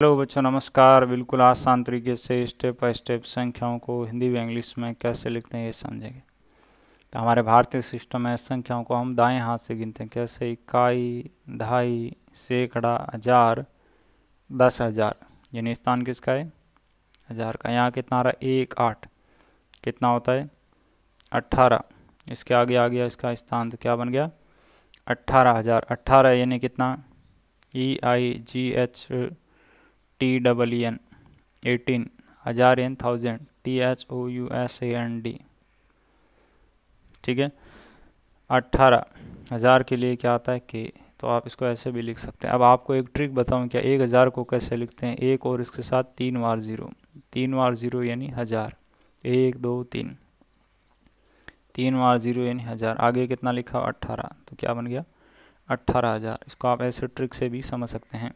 Hello बच्चों, नमस्कार। बिल्कुल आसान तरीके से स्टेप बाय स्टेप संख्याओं को हिंदी व इंग्लिश में कैसे लिखते हैं ये समझेंगे। तो हमारे भारतीय सिस्टम में संख्याओं को हम दाएँ हाथ से गिनते हैं। कैसे? इकाई ढाई सैकड़ा, हज़ार, दस हज़ार। यानी स्थान किसका है? हज़ार का। यहाँ कितना रहा एक, आठ। कितना होता है? अट्ठारह इसके आगे आ गया, इसका स्थान तो क्या बन गया? अट्ठारह हज़ार। अट्ठारह यानी कितना? E I G H T double N eighteen हज़ार N thousand T H O U S A N D ठीक है? अट्ठारह हज़ार के लिए क्या आता है? के तो आप इसको ऐसे भी लिख सकते हैं। अब आपको एक ट्रिक बताऊँ क्या एक हज़ार को कैसे लिखते हैं? एक और इसके साथ तीन बार ज़ीरो तीन बार ज़ीरो यानी हज़ार. एक, दो, तीन. तीन बार ज़ीरो यानी हज़ार. आगे कितना लिखा? अट्ठारह तो क्या बन गया? अट्ठारह हज़ार. इसको आप ऐसे ट्रिक से भी समझ सकते हैं।